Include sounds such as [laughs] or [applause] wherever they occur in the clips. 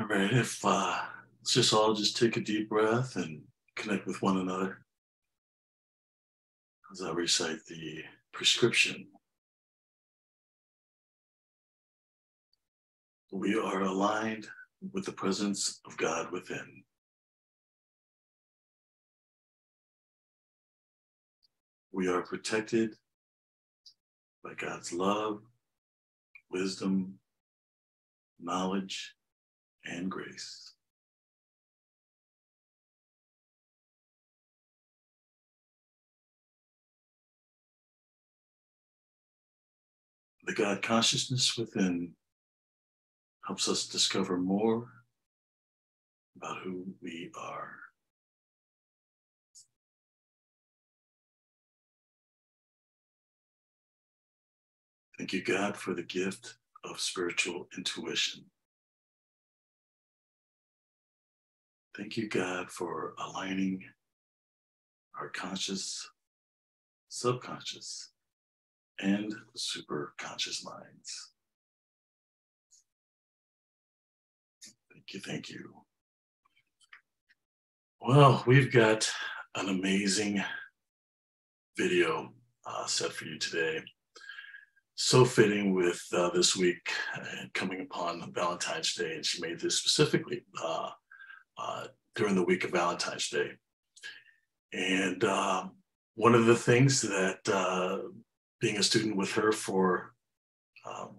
All right, if uh, let's just all just take a deep breath and connect with one another as I recite the prescription. We are aligned with the presence of God within. We are protected by God's love, wisdom, knowledge, and grace. The God consciousness within helps us discover more about who we are. Thank you, God, for the gift of spiritual intuition. Thank you, God, for aligning our conscious, subconscious, and super conscious minds. Thank you, thank you. Well, we've got an amazing video uh, set for you today. So fitting with uh, this week uh, coming upon Valentine's Day, and she made this specifically uh, during the week of Valentine's Day. And um, one of the things that uh, being a student with her for um,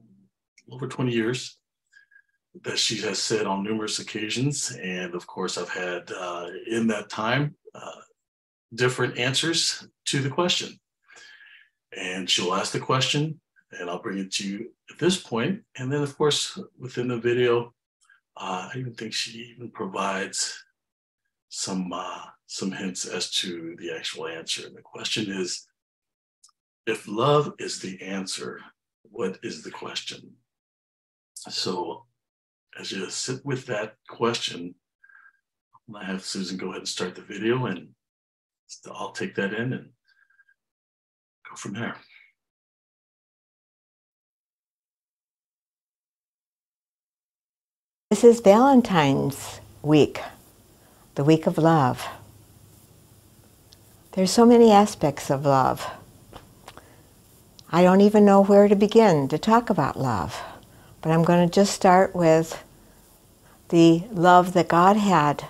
over 20 years, that she has said on numerous occasions. And of course, I've had uh, in that time uh, different answers to the question. And she'll ask the question, and I'll bring it to you at this point. And then, of course, within the video, uh, I even think she even provides some uh, some hints as to the actual answer. And the question is, if love is the answer, what is the question? So as you sit with that question, I have Susan go ahead and start the video and I'll take that in and go from there. This is Valentine's week, the week of love. There's so many aspects of love. I don't even know where to begin to talk about love. But I'm going to just start with the love that God had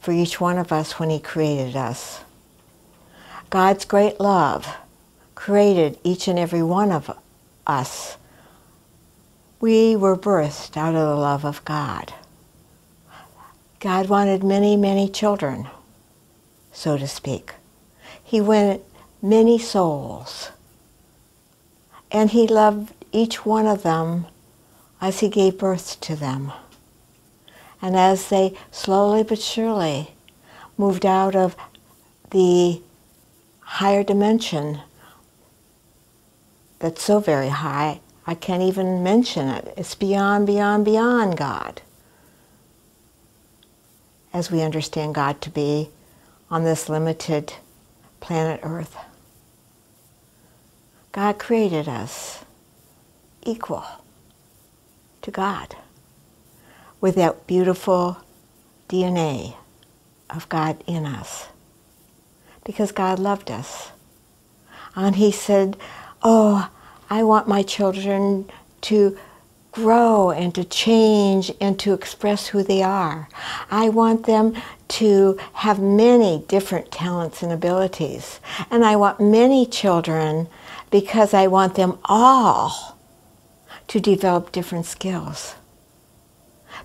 for each one of us when He created us. God's great love created each and every one of us. We were birthed out of the love of God. God wanted many, many children, so to speak. He wanted many souls. And He loved each one of them as he gave birth to them. And as they slowly but surely moved out of the higher dimension that's so very high, I can't even mention it. It's beyond, beyond, beyond God. As we understand God to be on this limited planet Earth. God created us equal to God with that beautiful DNA of God in us. Because God loved us. And He said, Oh, I want my children to grow and to change and to express who they are. I want them to have many different talents and abilities. And I want many children because I want them all to develop different skills.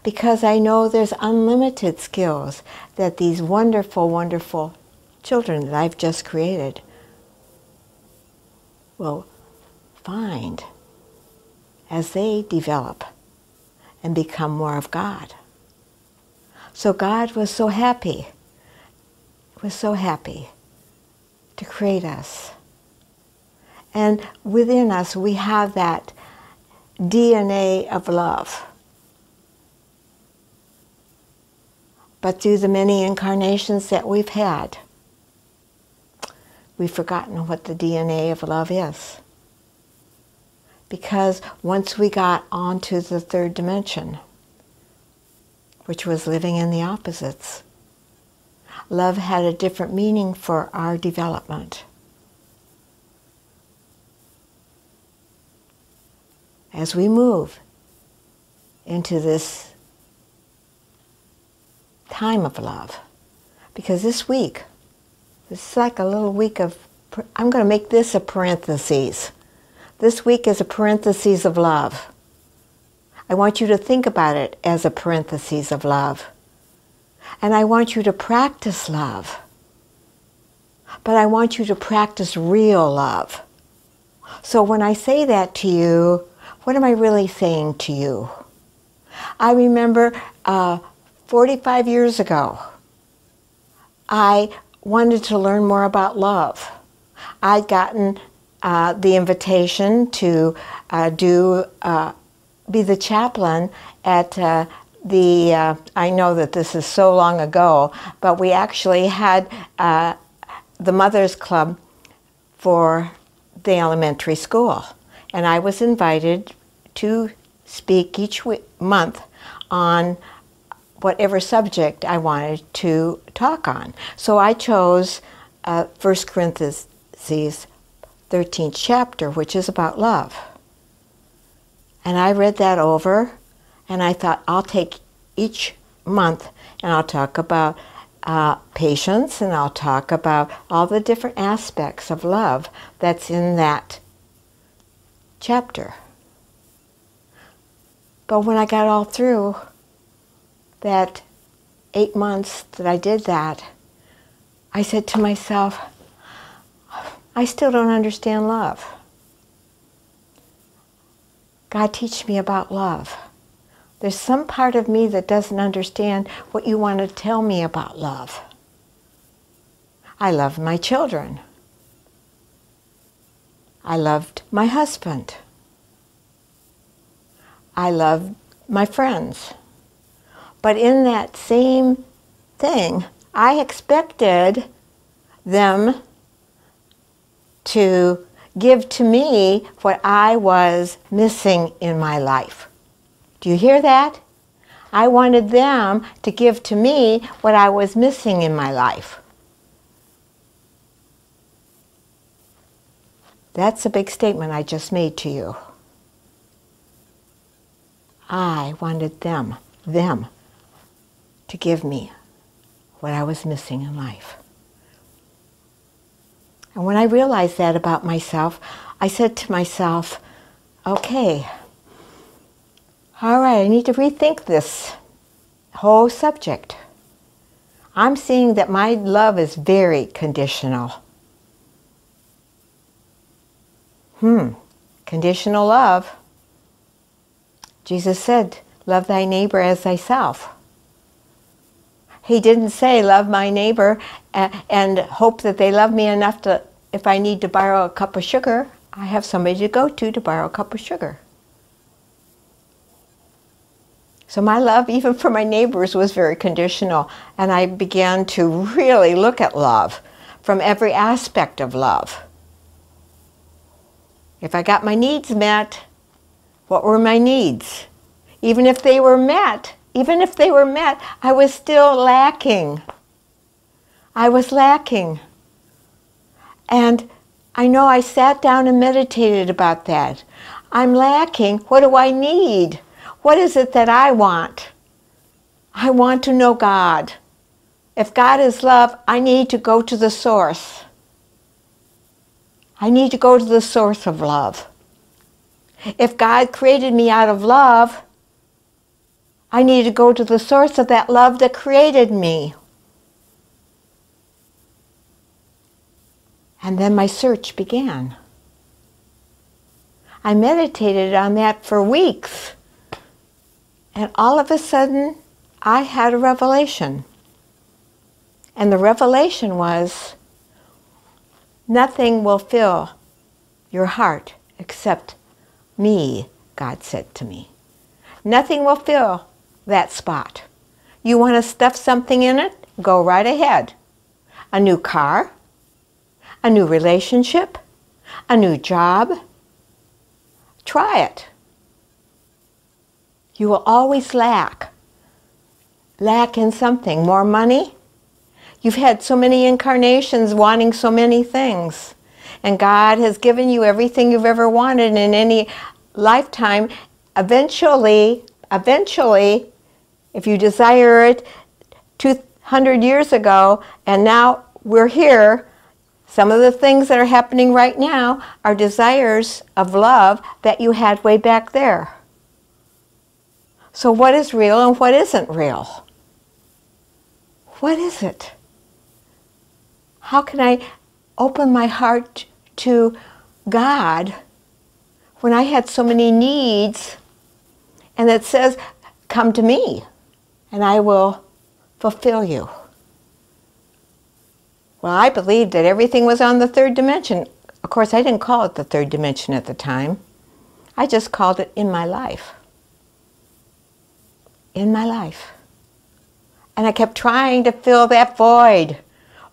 Because I know there's unlimited skills that these wonderful, wonderful children that I've just created will find as they develop and become more of God. So God was so happy, was so happy to create us. And within us, we have that DNA of love. But through the many incarnations that we've had, we've forgotten what the DNA of love is. Because once we got onto the third dimension, which was living in the opposites. Love had a different meaning for our development. As we move into this time of love, because this week, is like a little week of, I'm going to make this a parenthesis. This week is a parenthesis of love. I want you to think about it as a parenthesis of love. And I want you to practice love. But I want you to practice real love. So when I say that to you, what am I really saying to you? I remember uh, 45 years ago, I wanted to learn more about love. I'd gotten uh, the invitation to uh, do uh, be the chaplain at uh, the, uh, I know that this is so long ago, but we actually had the Mothers Club for the elementary school. And I was invited to speak each month on whatever subject I wanted to talk on. So I chose uh, 1 Corinthians 13th chapter, which is about love. And I read that over and I thought, I'll take each month and I'll talk about uh, patience and I'll talk about all the different aspects of love that's in that chapter. But when I got all through that eight months that I did that, I said to myself, I still don't understand love. God, teach me about love. There's some part of me that doesn't understand what you want to tell me about love. I love my children. I loved my husband. I loved my friends. But in that same thing, I expected them to give to me what I was missing in my life. Do you hear that? I wanted them to give to me what I was missing in my life. That's a big statement I just made to you. I wanted them, them, to give me what I was missing in life. And when I realized that about myself, I said to myself, okay, all right, I need to rethink this whole subject. I'm seeing that my love is very conditional. Hmm, conditional love. Jesus said, love thy neighbor as thyself. He didn't say, love my neighbor and hope that they love me enough to, if I need to borrow a cup of sugar, I have somebody to go to to borrow a cup of sugar. So my love, [laughs] even for my neighbors, was very conditional. And I began to really look at love from every aspect of love. If I got my needs met, what were my needs? Even if they were met, even if they were met, I was still lacking. I was lacking. And I know I sat down and meditated about that. I'm lacking. What do I need? What is it that I want? I want to know God. If God is love, I need to go to the source. I need to go to the source of love. If God created me out of love, I need to go to the source of that love that created me. And then my search began. I meditated on that for weeks. And all of a sudden, I had a revelation. And the revelation was nothing will fill your heart except me, God said to me. Nothing will fill that spot. You want to stuff something in it? Go right ahead. A new car, a new relationship, a new job. Try it. You will always lack lack in something. More money? You've had so many incarnations wanting so many things. And God has given you everything you've ever wanted in any lifetime. Eventually, eventually, if you desire it 200 years ago and now we're here, some of the things that are happening right now are desires of love that you had way back there. So, what is real and what isn't real? What is it? How can I open my heart to God when I had so many needs and it says, Come to me and I will fulfill you? Well, I believed that everything was on the third dimension. Of course, I didn't call it the third dimension at the time. I just called it in my life. In my life. And I kept trying to fill that void.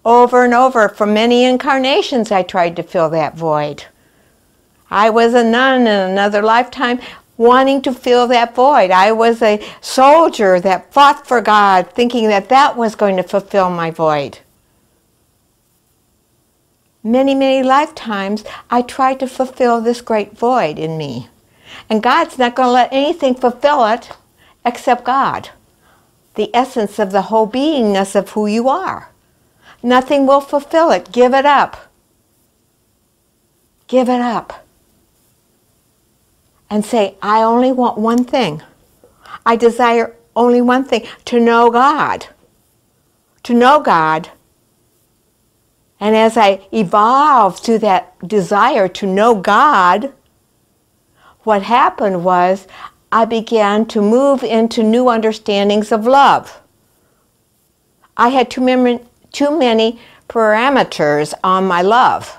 Over and over, for many incarnations, I tried to fill that void. I was a nun in another lifetime wanting to fill that void. I was a soldier that fought for God, thinking that that was going to fulfill my void. Many, many lifetimes, I tried to fulfill this great void in me. And God's not going to let anything fulfill it except God, the essence of the whole beingness of who you are. Nothing will fulfill it. Give it up. Give it up. And say, I only want one thing. I desire only one thing to know God. To know God. And as I evolved to that desire to know God, what happened was I began to move into new understandings of love. I had too many, too many parameters on my love.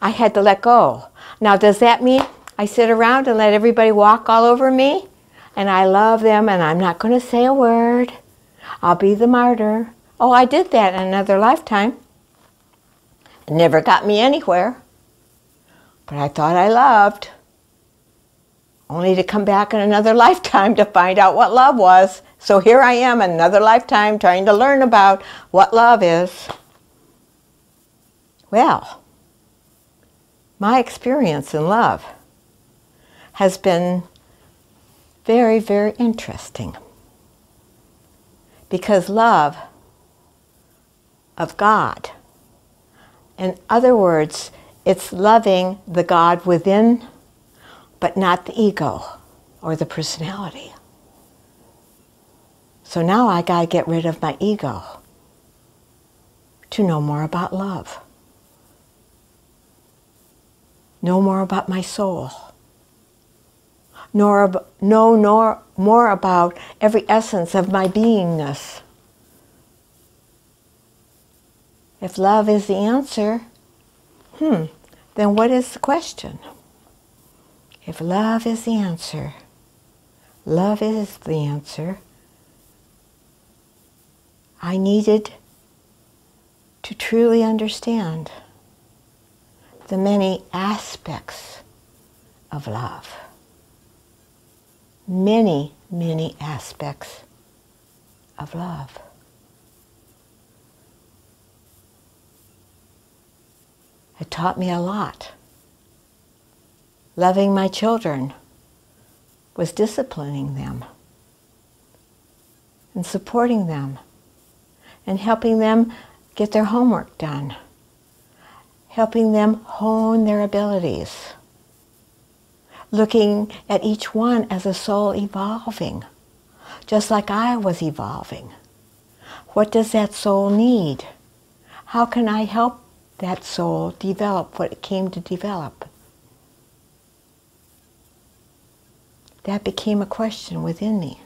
I had to let go. Now, does that mean I sit around and let everybody walk all over me? And I love them and I'm not going to say a word. I'll be the martyr. Oh, I did that in another lifetime. It never got me anywhere. But I thought I loved only to come back in another [laughs] lifetime to find out what love was. So here I am, another lifetime, trying to learn about what love is. Well, my experience in love has been very, very interesting. Because love of God, in other words, it's loving the God within but not the ego or the personality. So now I got to get rid of my ego to know more about love, know more about my soul, nor know nor, more about every essence of my beingness. If love is the answer, hmm, then what is the question? If love is the answer, love is the answer, I needed to truly understand the many aspects of love. Many, many aspects of love. It taught me a lot. Loving my children was disciplining them and supporting them and helping them get their homework done, helping them hone their abilities, looking at each one as a soul evolving, just like I was evolving. What does that soul need? How can I help that soul develop what it came to develop? that became a question within me.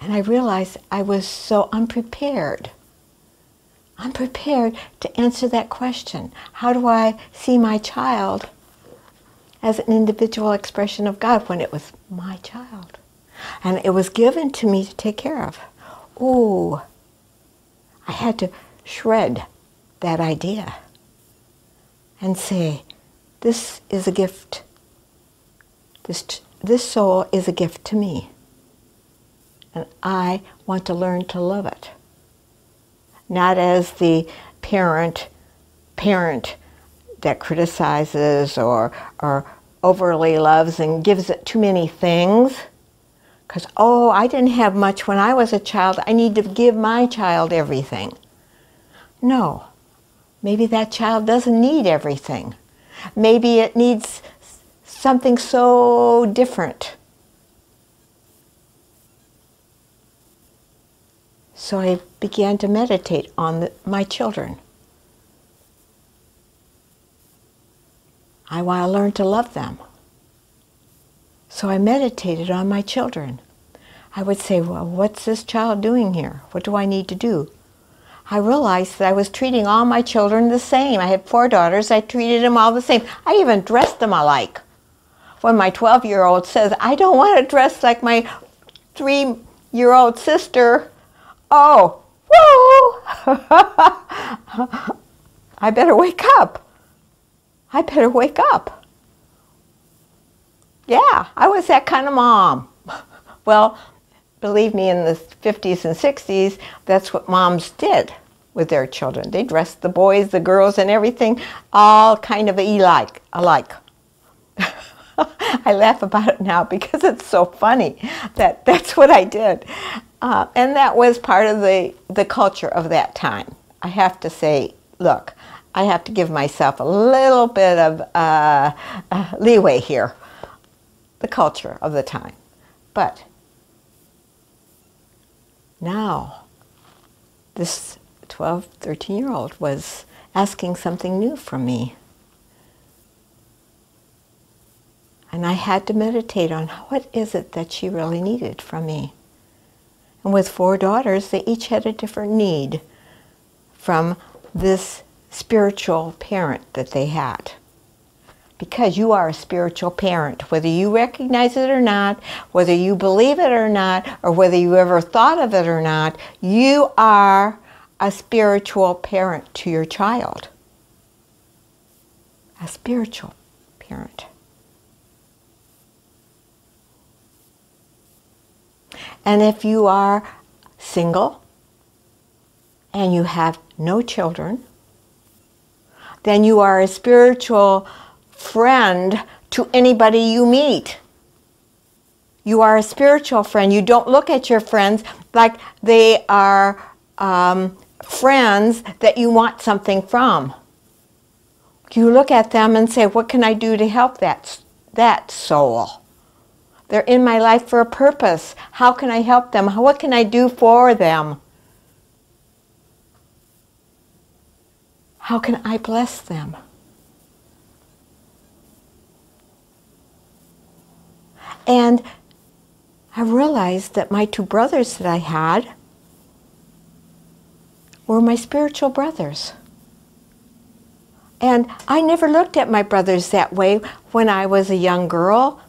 And I realized I was so unprepared. Unprepared to answer that question. How do I see my child as an individual expression of God when it was my child? And it was given to me to take care of. Ooh, I had to shred that idea and say, this is a gift this, this soul is a gift to me. and I want to learn to love it. Not as the parent parent that criticizes or or overly loves and gives it too many things. Because, oh, I didn't have much when I was a child. I need to give my child everything. No. Maybe that child doesn't need everything. Maybe it needs something so different. So I began to meditate on the, my children. I want to learn to love them. So I meditated on my children. I would say, Well, what's this child doing here? What do I need to do? I realized that I was treating all my children the same. I had four daughters, I treated them all the same. I even dressed them alike. When my 12 year old says, I don't want to dress like my three year old sister, oh, whoa! [laughs] I better wake up. I better wake up. Yeah, I was that kind of mom. [laughs] well, believe me, in the 50s and 60s, that's what moms did with their children. They dressed the boys, the girls, and everything all kind of alike. alike. [laughs] I laugh about it now because it's so funny that that's what I did. Uh, and that was part of the, the culture of that time. I have to say, look, I have to give myself a little bit of uh, uh, leeway here, the culture of the time. But now, this 12, 13 year old was asking something new from me. And I had to meditate on what is it that she really needed from me. And with four daughters, they each had a different need from this spiritual parent that they had. Because you are a spiritual parent, whether you recognize it or not, whether you believe it or not, or whether you ever thought of it or not, you are a spiritual parent to your child. A spiritual parent. And if you are single and you have no children, then you are a spiritual friend to anybody you meet. You are a spiritual friend. You don't look at your friends like they are um, friends that you want something from. You look at them and say, What can I do to help that, that soul? They're in my life for a purpose. How can I help them? What can I do for them? How can I bless them? And I realized that my two brothers that I had were my spiritual brothers. And I never looked at my brothers that way when I was a young girl.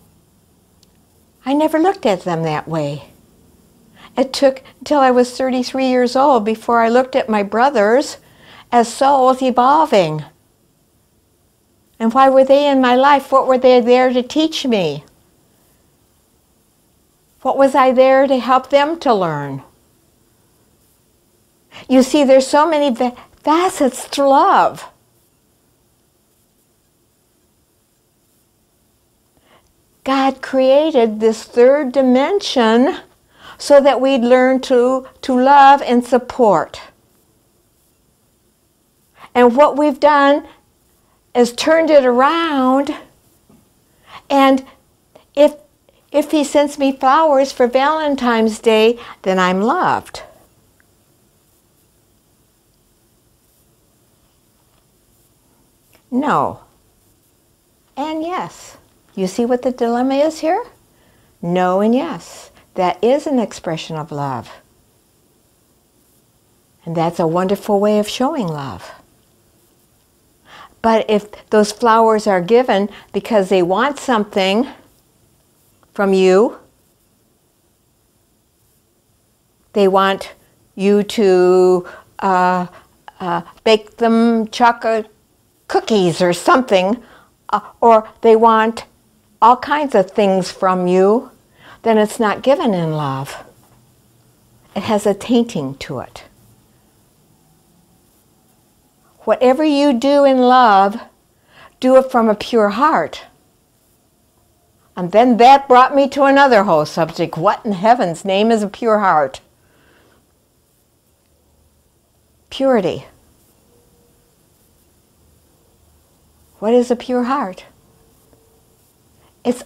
I never looked at them that way. It took until I was 33 years old before I looked at my brothers as souls evolving. And why were they in my life? What were they there to teach me? What was I there to help them to learn? You see, there's so many facets to love. God created this third dimension so that we'd learn to, to love and support. And what we've done is turned it around. And if, if he sends me flowers for Valentine's Day, then I'm loved. No. And yes. You see what the dilemma is here? No and yes. That is an expression of love. And that's a wonderful way of showing love. But if those flowers are given because they want something from you, they want you to uh, uh, bake them chocolate cookies or something, uh, or they want all kinds of things from you, then it's not given in love. it has a tainting to it. Whatever you do in love, do it from a pure heart. And then that brought me to another whole subject. What in heaven's name is a pure heart? Purity. What is a pure heart? It's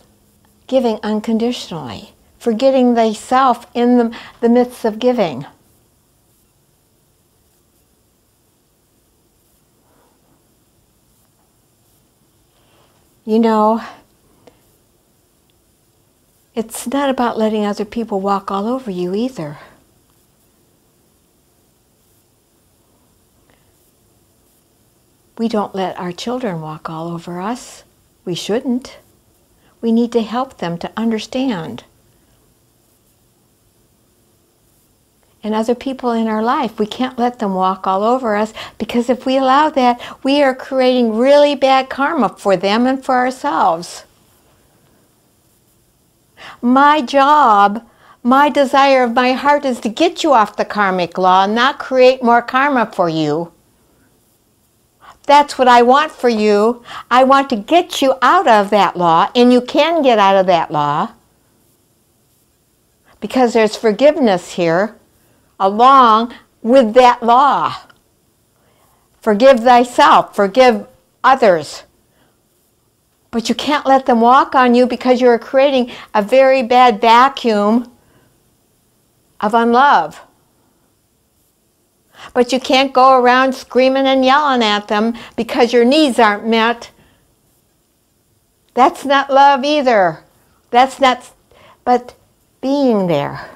giving unconditionally, forgetting thyself in the, the midst of giving. You know, it's not about letting other people walk all over you either. We don't let our children walk all over us. We shouldn't. We need to help them to understand. And other people in our life, we can't let them walk all over us because if we allow that, we are creating really bad karma for them and for ourselves. My job, my desire of my heart is to get you off the karmic law, not create more karma for you. That's what I want for you. I want to get you out of that law, and you can get out of that law because there's forgiveness here along with that law. Forgive thyself, forgive others. But you can't let them walk on you because you're creating a very bad vacuum of unlove. But you can't go around screaming and yelling at them because your needs aren't met. That's not love either. That's not, but being there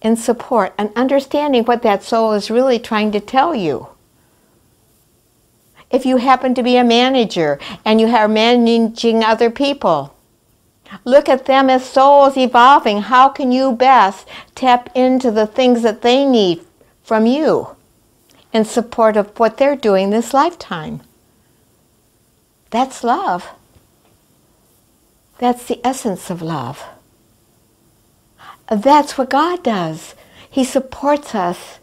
in support and understanding what that soul is really trying to tell you. If you happen to be a manager and you are managing other people, look at them as souls evolving. How can you best tap into the things that they need from you in support of what they're doing this lifetime. That's love. That's the essence of love. That's what God does. He supports us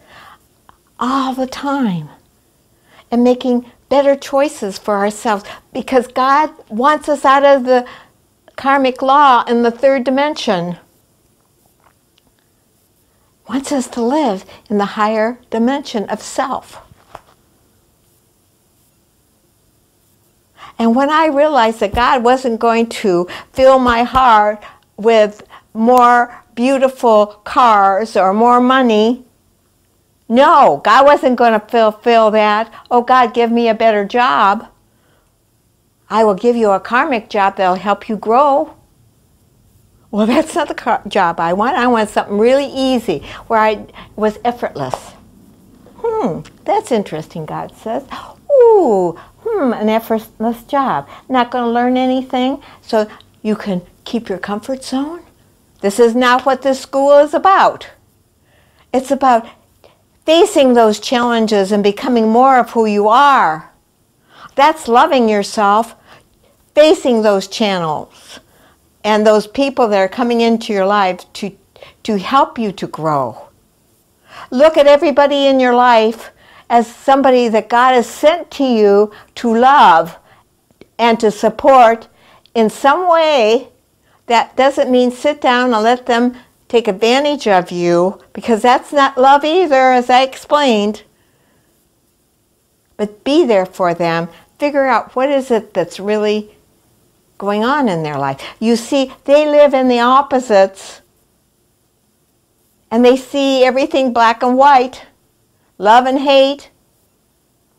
all the time and making better choices for ourselves because God wants us out of the karmic law in the third dimension wants us to live in the higher dimension of self. And when I realized that God wasn't going to fill my heart with more beautiful cars or more money, no, God wasn't going to fulfill that. Oh, God, give me a better job. I will give you a karmic job that'll help you grow. Well, that's not the job I want. I want something really easy where I was effortless. Hmm, that's interesting, God says. Ooh, hmm, an effortless job. Not going to learn anything, so you can keep your comfort zone. This is not what this school is about. It's about facing those challenges and becoming more of who you are. That's loving yourself, facing those channels and those people that are coming into your life to, to help you to grow. Look at everybody in your life as somebody that God has sent to you to love and to support in some way. That doesn't mean sit down and let them take advantage of you because that's not love either, as I explained. But be there for them. Figure out what is it that's really going on in their life. You see, they live in the opposites and they see everything black and white, love and hate.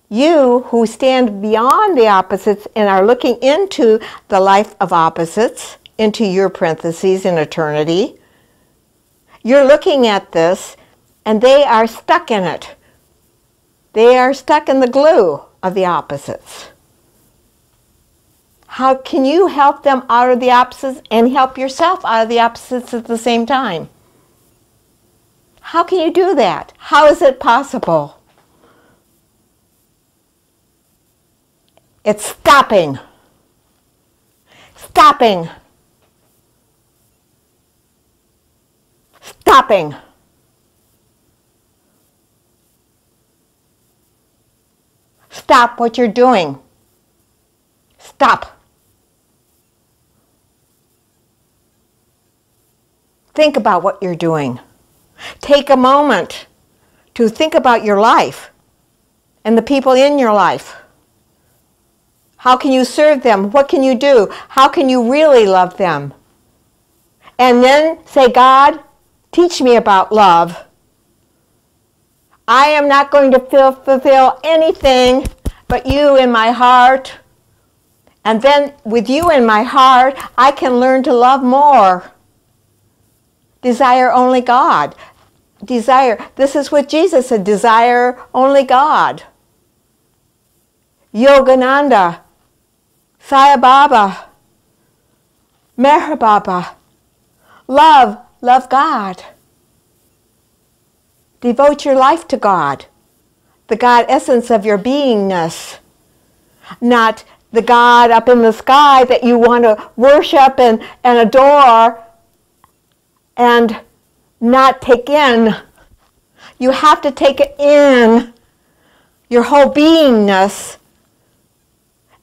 You who stand beyond the opposites and are looking into the life of opposites, into your parentheses in eternity, you're looking at this and they are stuck in it. They are stuck in the glue of the opposites how can you help them out of the opposites and help yourself out of the opposites at the same time? How can you do that? How is it possible? It's stopping. Stopping. Stopping. Stop what you're doing. Stop. Think about what you're doing. Take a moment to think about your life and the people in your life. How can you serve them? What can you do? How can you really love them? And then say, God, teach me about love. I am not going to fulfill anything but you in my heart. And then with you in my heart, I can learn to love more. Desire only God. Desire. This is what Jesus said desire only God. Yogananda, Sai Baba, Meher Baba. Love, love God. Devote your life to God, the God essence of your beingness, not the God up in the sky that you want to worship and, and adore and not take in. You have to take it in your whole beingness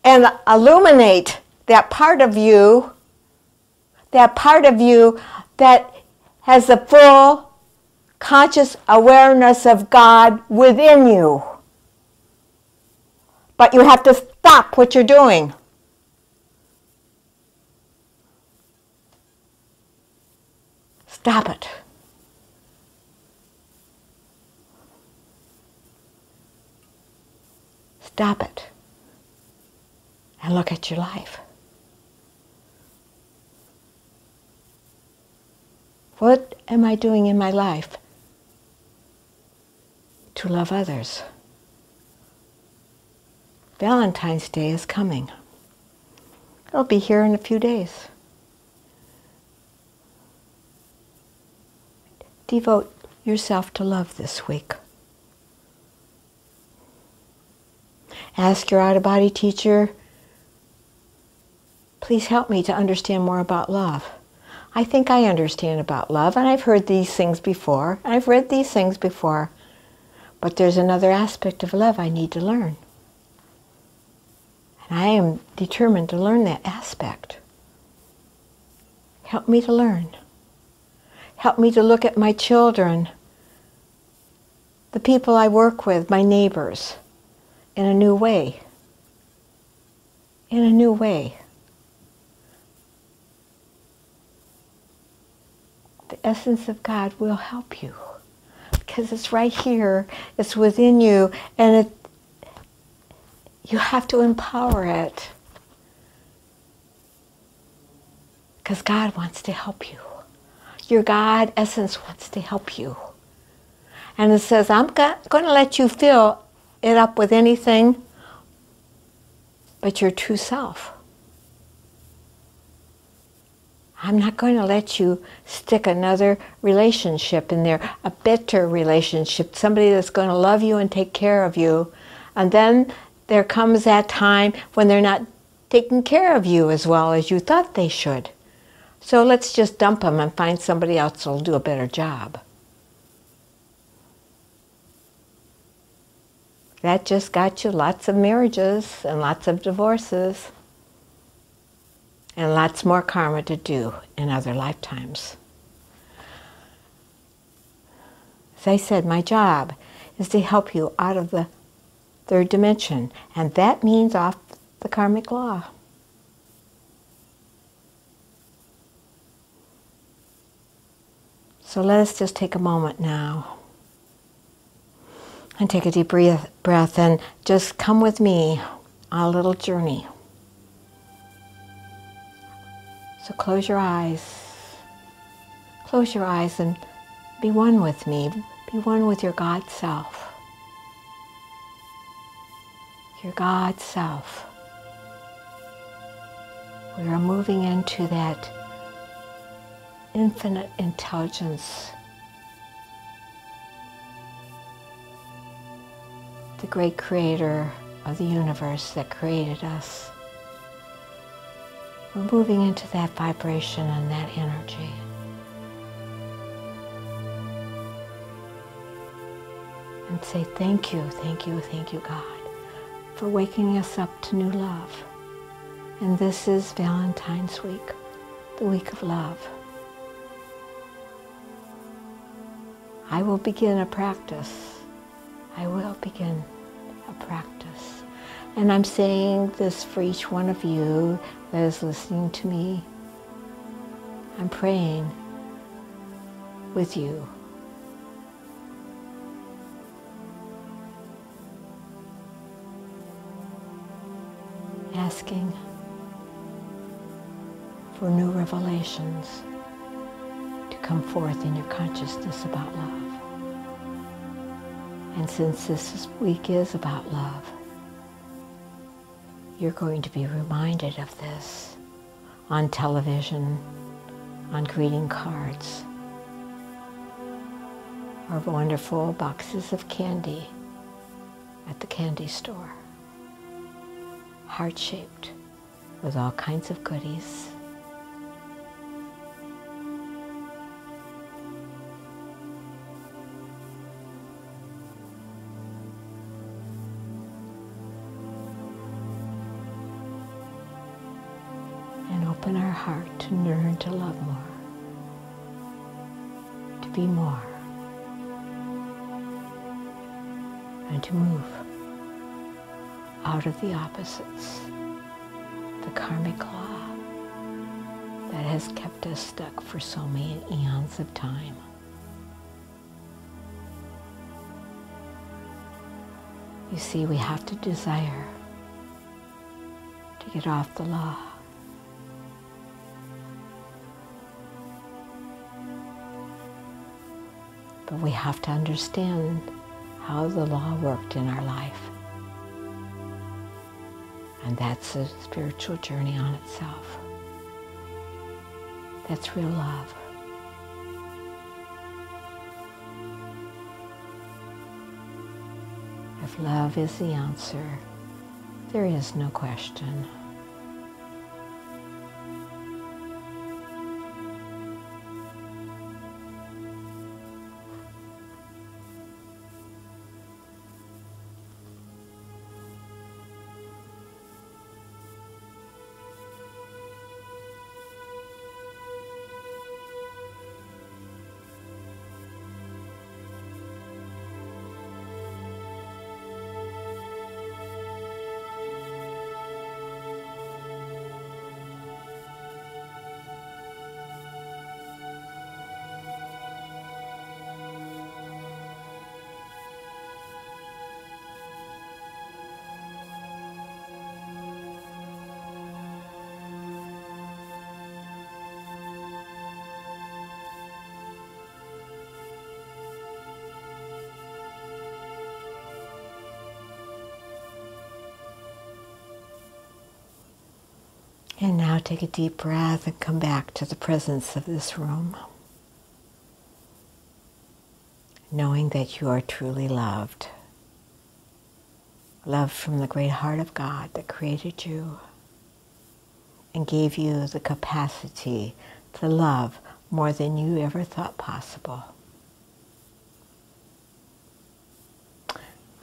and illuminate that part of you, that part of you that has the full conscious awareness of God within you. But you have to stop what you're doing. Stop it. Stop it. And look at your life. What am I doing in my life to love others? Valentine's Day is coming. It'll be here in a few days. Devote yourself to love this week. Ask your out of body teacher, please help me to understand more about love. I think I understand about love, and I've heard these things before, and I've read these things before, but there's another aspect of love I need to learn. And I am determined to learn that aspect. Help me to learn. Help me to look at my children, the people I work with, my neighbors, in a new way. In a new way. The essence of God will help you because it's right here, it's within you, and it, you have to empower it. Because God wants to help you. Your God essence wants to help you. And it says, I'm going to let you fill it up with anything but your true self. I'm not going to let you stick another relationship in there, a better relationship, somebody that's going to love you and take care of you. And then there comes that time when they're not taking care of you as well as you thought they should. So let's just dump them and find somebody else who'll do a better job. That just got you lots of marriages and lots of divorces and lots more karma to do in other lifetimes. As I said, my job is to help you out of the third dimension, and that means off the karmic law. So let us just take a moment now and take a deep breath breath and just come with me on a little journey. So close your eyes. Close your eyes and be one with me. Be one with your God self. Your God self. We are moving into that infinite intelligence, the great creator of the universe that created us. We're moving into that vibration and that energy. And say, thank you, thank you, thank you, God, for waking us up to new love. And this is Valentine's Week, the week of love. I will begin a practice. I will begin a practice. And I'm saying this for each one of you that is listening to me. I'm praying with you. Asking for new revelations come forth in your consciousness about love. And since this week is about love, you're going to be reminded of this on television, on greeting cards, or wonderful boxes of candy at the candy store, heart-shaped with all kinds of goodies. Heart to learn to love more, to be more, and to move out of the opposites, the karmic law that has kept us stuck for so many eons of time. You see, we have to desire to get off the law. But we have to understand how the law worked in our life. And that's a spiritual journey on itself. That's real love. If love is the answer, there is no question. Take a deep breath and come back to the presence of this room. Knowing that you are truly loved. Loved from the great heart of God that created you and gave you the capacity to love more than you ever thought possible.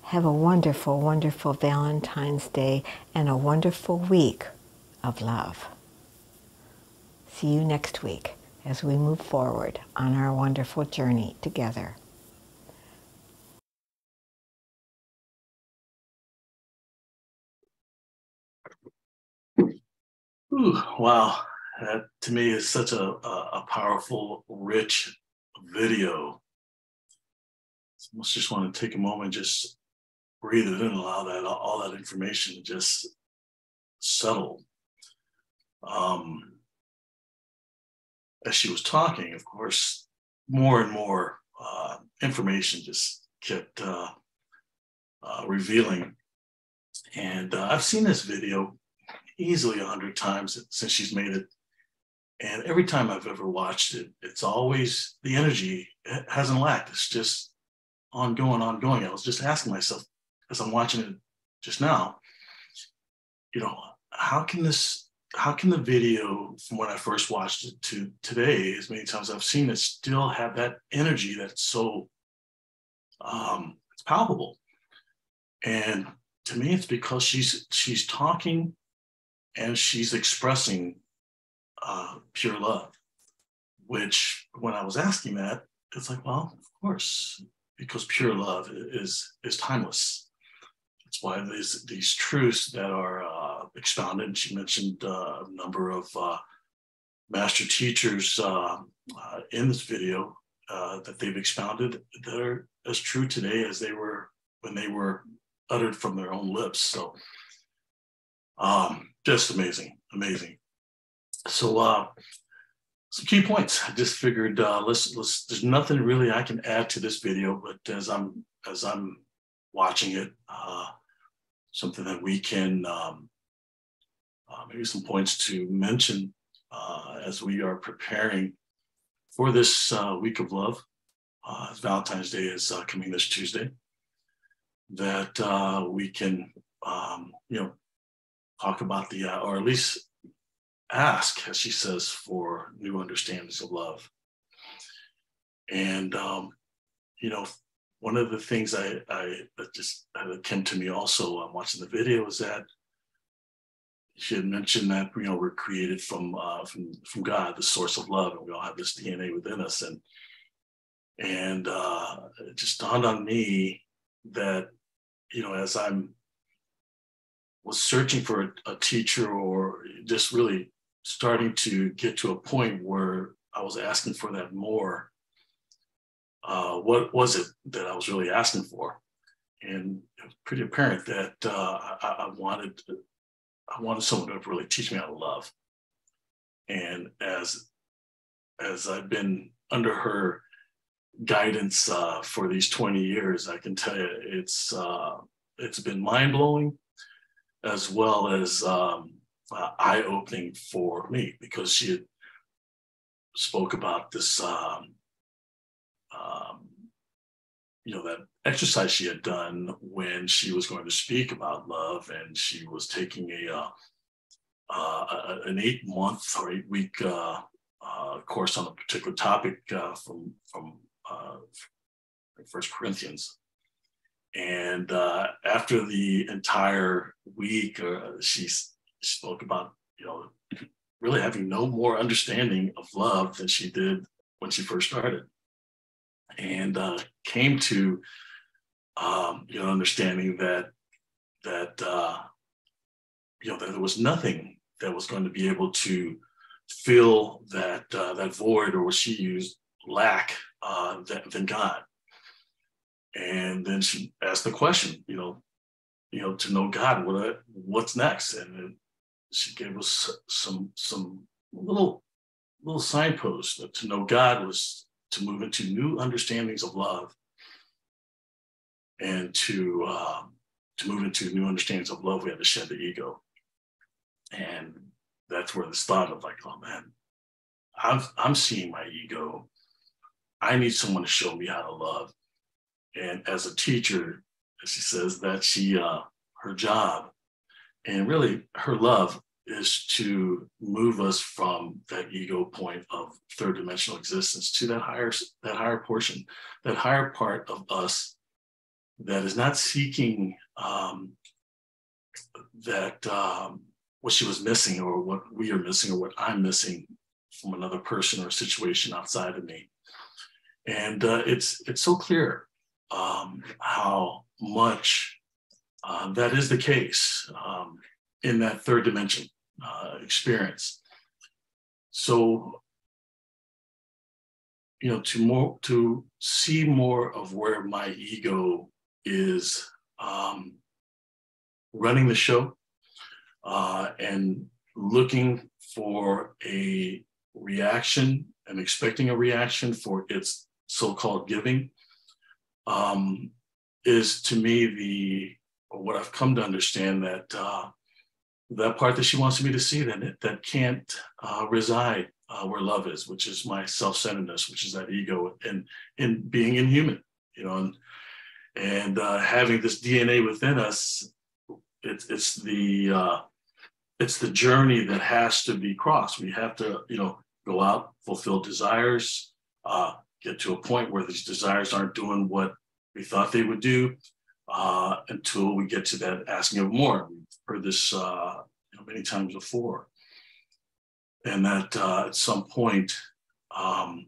Have a wonderful, wonderful Valentine's Day and a wonderful week of love. See you next week as we move forward on our wonderful journey together. Ooh, wow, that to me is such a, a, a powerful, rich video. I just want to take a moment, just breathe it in, allow that all that information to just settle um, as she was talking, of course, more and more uh, information just kept uh, uh, revealing. And uh, I've seen this video easily a hundred times since she's made it. And every time I've ever watched it, it's always the energy hasn't lacked. It's just ongoing, ongoing. I was just asking myself as I'm watching it just now, you know, how can this how can the video from when I first watched it to today, as many times I've seen it, still have that energy that's so um, it's palpable? And to me, it's because she's she's talking and she's expressing uh, pure love. Which, when I was asking that, it's like, well, of course, because pure love is is timeless. That's why these these truths that are uh, expounded. She mentioned uh, a number of uh, master teachers uh, uh, in this video that they've expounded that are as true today as they were when they were uttered from their own lips. So, um, just amazing, amazing. So, uh, some key points. I just figured uh, let's let's. There's nothing really I can add to this video, but as I'm as I'm watching it, uh, something that we can um, uh, maybe some points to mention uh, as we are preparing for this uh, week of love. Uh, Valentine's Day is uh, coming this Tuesday. That uh, we can, um, you know, talk about the, or at least ask, as she says, for new understandings of love. And, um, you know, one of the things I, I that just that came to me also uh, watching the video is that she had mentioned that you know we're created from uh, from from God, the source of love, and we all have this DNA within us. And and uh, it just dawned on me that you know as I'm was searching for a, a teacher or just really starting to get to a point where I was asking for that more. Uh, what was it that I was really asking for? And it was pretty apparent that uh, I, I wanted I wanted someone to really teach me how to love. And as as I've been under her guidance uh, for these 20 years, I can tell you it's uh, it's been mind blowing, as well as um, uh, eye opening for me because she spoke about this um, um, you know that exercise she had done when she was going to speak about love and she was taking a uh, uh, an eight month or eight week uh, uh course on a particular topic uh, from from uh, First Corinthians. And after the entire week, she spoke about you know really having no more understanding of love than she did when she first started and uh, came to um, you know understanding that that uh, you know that there was nothing that was going to be able to fill that uh, that void or what she used lack uh, that, than God. And then she asked the question, you know, you know, to know God, what what's next? And she gave us some some little little signposts that to know God was to move into new understandings of love and to um, to move into new understandings of love we had to shed the ego. And that's where this thought of like oh man i'm i'm seeing my ego. I need someone to show me how to love. And as a teacher she says that she uh her job and really her love is to move us from that ego point of third dimensional existence to that higher that higher portion that higher part of us that is not seeking um, that um, what she was missing or what we are missing or what i'm missing from another person or situation outside of me. And uh, it's it's so clear um, how much uh, that is the case um, in that third dimension uh, experience. So, you know, to more to see more of where my ego is um, running the show uh, and looking for a reaction and expecting a reaction for its so-called giving um, is to me the what I've come to understand that uh, that part that she wants me to see that that can't uh, reside uh, where love is, which is my self-centeredness, which is that ego and in being inhuman, you know, and and uh, having this DNA within us. It's it's the uh, it's the journey that has to be crossed. We have to, you know, go out, fulfill desires, uh, get to a point where these desires aren't doing what we thought they would do, uh, until we get to that asking of more. We've heard this uh, you know, many times before. And that uh, at some point, um,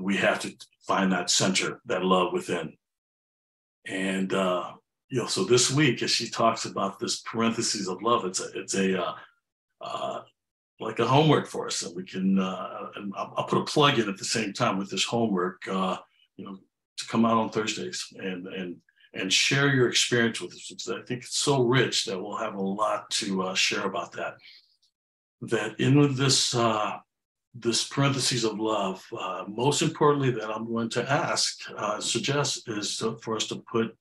we have to find that center, that love within. And uh, you know, so this week, as she talks about this parentheses of love, it's a, it's a, uh, uh, like a homework for us, and we can. Uh, and I'll, I'll, put a plug in at the same time with this homework. Uh, you know, to come out on Thursdays and and and share your experience with us. I think it's so rich that we'll have a lot to uh, share about that. That in this uh, this parentheses of love, uh, most importantly, that I'm going to ask, uh, suggest is to, for us to put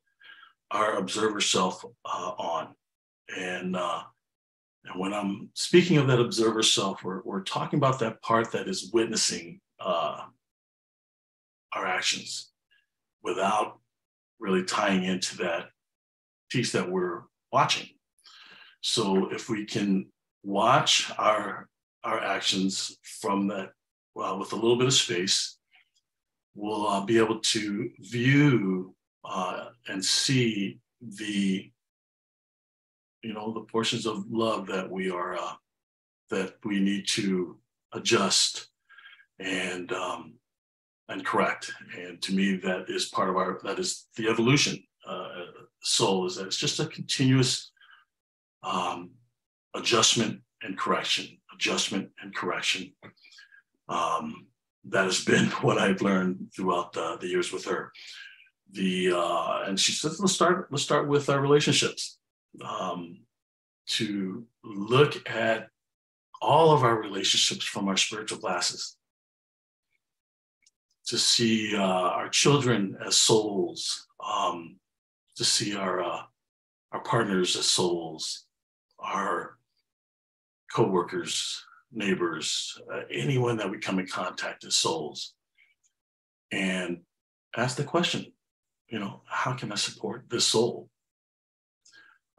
our observer self uh, on. And, uh, and when I'm speaking of that observer self, we're, we're talking about that part that is witnessing our actions without really tying into that piece that we're watching. So if we can watch our our actions from that well, with a little bit of space, we'll uh, be able to view uh, and see the you know the portions of love that we are uh, that we need to adjust and um, and correct. And to me that is part of our that is the evolution uh, soul is that it's just a continuous um, adjustment and correction adjustment and correction. Um, that has been [laughs] what I've learned throughout uh, the years with her. The uh, and she says let's start let's start with our relationships. Um, to look at all of our relationships from our spiritual glasses to see uh, our children as souls um, to see our uh, our partners as souls our co-workers neighbors uh, anyone that we come in contact as souls and ask the question you know, how can I support this soul?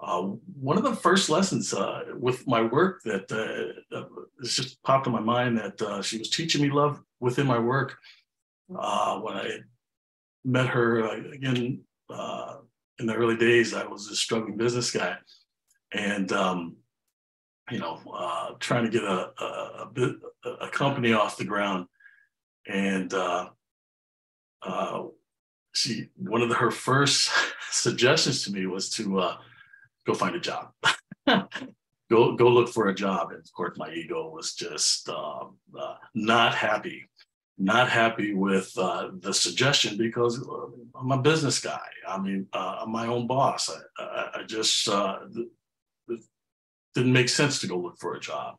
Uh, one of the first lessons uh, with my work that uh, just popped in my mind that uh, she was teaching me love within my work uh, when I met her uh, again in the early days. I was a struggling business guy, and um, you know, trying to get a, a, a, a company off the ground, and she one of the, her first [laughs] suggestions to me was to uh, go find a job. [laughs] go go look for a job. And of course, my ego was just um, uh, not happy, not happy with uh, the suggestion because uh, I'm a business guy. I mean, uh, I'm my own boss. I, I, I just uh, didn't make sense to go look for a job.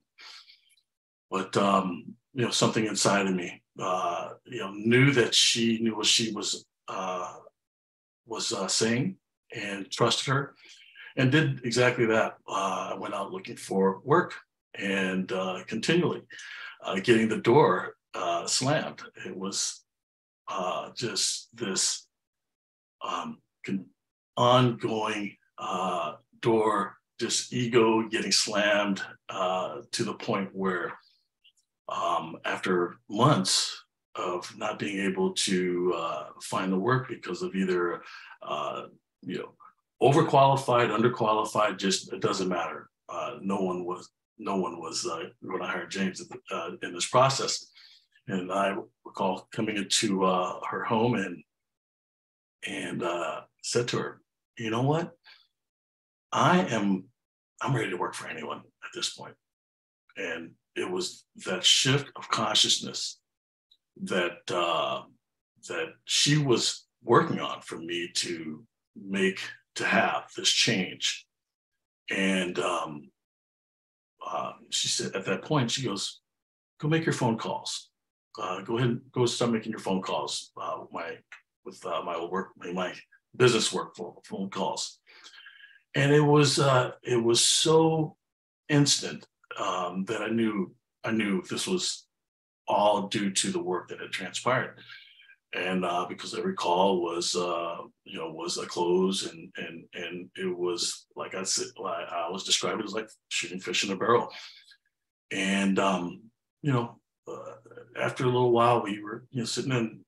But um, you know, something inside of me, you know, knew that she knew what she was uh, was uh, saying and trusted her and did exactly that. Uh, I went out looking for work and uh, continually uh, getting the door uh, slammed. It was uh, just this um, ongoing uh, door, just ego getting slammed uh, to the point where um, after months of not being able to uh, find the work because of either uh, you know overqualified, underqualified. Just it doesn't matter. No one was no one was uh, when I hired James uh, in this process, and I recall coming into uh, her home and and said to her, "You know what? I am I'm ready to work for anyone at this point." And it was that shift of consciousness that uh, that she was working on for me to make to have this change. And um, uh, she said at that point, she goes, "Go make your phone calls. Uh, go ahead, and go start making your phone calls. Uh, my with uh, my old work, my business work phone calls." And it was uh, it was so instant um, that I knew I knew this was all due to the work that had transpired. And uh, because every call was, uh, you know, was a close, and and and it was like I said, I was describing it as like shooting fish in a barrel. And um, you know, uh, after a little while, we were you know sitting in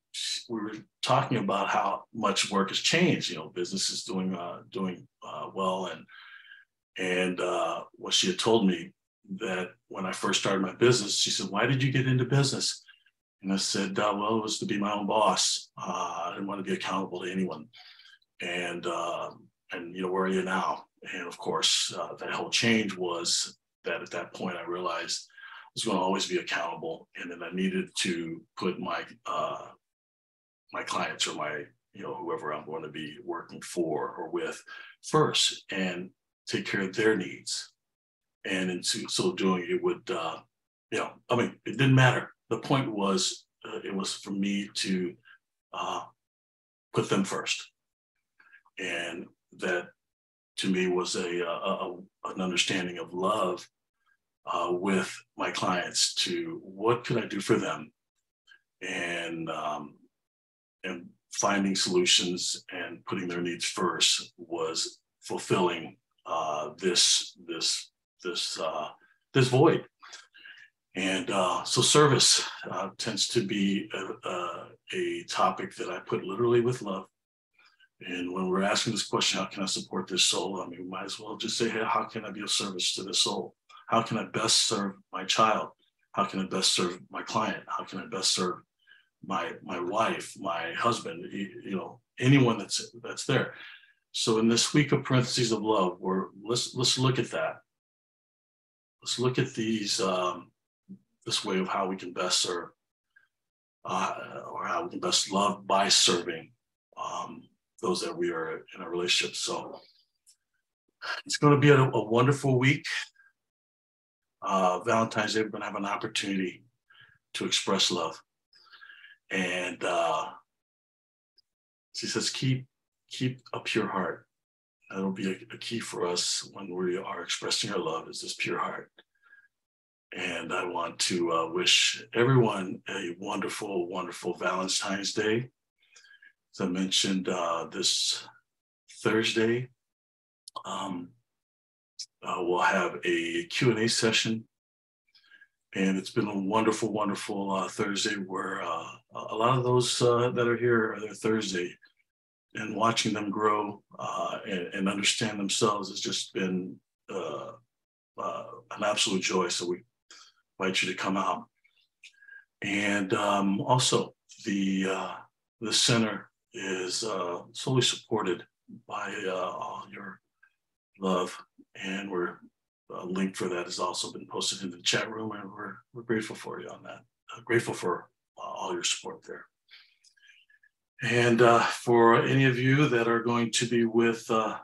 we were talking about how much work has changed. You know, business is doing uh, doing uh, well, and and uh, what she had told me that when I first started my business, she said, "Why did you get into business?" And I said, uh, "Well, it was to be my own boss. Uh, I didn't want to be accountable to anyone." And um, and you know, where are you now? And of course, uh, that whole change was that at that point I realized was going to always be accountable, and then I needed to put my uh, my clients or my you know whoever I'm going to be working for or with first, and take care of their needs. And in so doing, it would uh, you know I mean it didn't matter. The point was uh, it was for me to uh, put them first, and that to me was a, a, a an understanding of love uh, with my clients to what could I do for them, and um, and finding solutions and putting their needs first was fulfilling uh, this this this uh, this void. And uh, so service uh, tends to be a, a, a, topic that I put literally with love. And when we're asking this question, how can I support this soul? I mean, we might as well just say, hey, how can I be of service to this soul? How can I best serve my child? How can I best serve my client? How can I best serve my my wife, my husband, you know, anyone that's that's there. So in this week of parentheses of love, we're let's let's look at that. Let's look at these um, this way of how we can best serve, uh, or how we can best love by serving um, those that we are in a relationship. So it's going to be a, a wonderful week uh, Valentine's Day, we're going to have an opportunity to express love. And uh, she says, keep keep a pure heart. That'll be a, a key for us when we are expressing our love is this pure heart. And I want to uh, wish everyone a wonderful, wonderful Valentine's Day. As I mentioned, uh, this Thursday, um, uh, we'll have a Q&A session. And it's been a wonderful, wonderful uh, Thursday where uh, a lot of those uh, that are here are there Thursday. And watching them grow uh, and, and, understand themselves has just been uh, an absolute joy. So we invite you to come out. And um, also, the the center is solely supported by all your love and we're a link for that has also been posted in the chat room, and we're we're grateful for you on that. Uh, grateful for uh, all your support there. And uh, for any of you that are going to be with uh,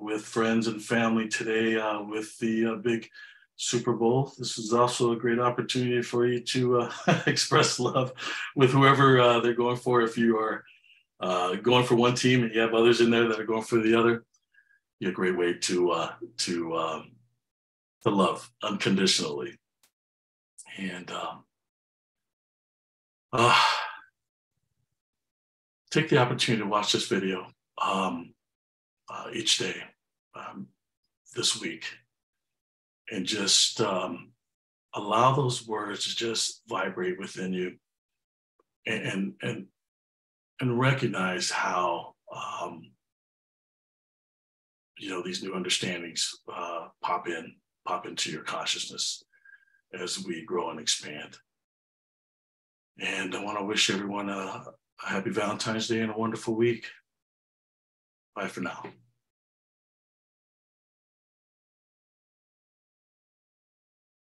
with friends and family today uh, with the uh, big Super Bowl, this is also a great opportunity for you to [laughs] express love with whoever they're going for. If you are going for one team and you have others in there that are going for the other, be a great way to uh, to um, to love unconditionally. And um, uh, take the opportunity to watch this video um, uh, each day um, this week, and just um, allow those words to just vibrate within you, and and and, and recognize how um, you know these new understandings uh, pop in pop into your consciousness as we grow and expand. And i want to wish everyone a, a happy valentine's day and a wonderful week. Bye for now